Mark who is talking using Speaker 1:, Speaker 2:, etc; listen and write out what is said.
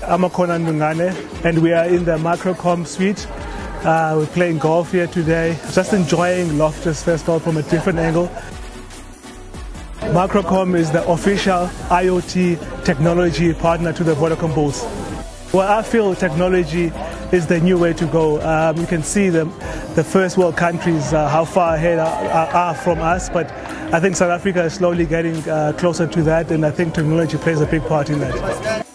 Speaker 1: Amakona Ndungane, and we are in the Macrocomm suite. Uh, we're playing golf here today, just enjoying Loftus Versfeld from a different angle. Macrocomm is the official IoT technology partner to the Vodacom Bulls. Well, I feel technology is the new way to go. Um, you can see the, the first world countries, uh, how far ahead are, are, from us, but I think South Africa is slowly getting uh, closer to that, and I think technology plays a big part in that.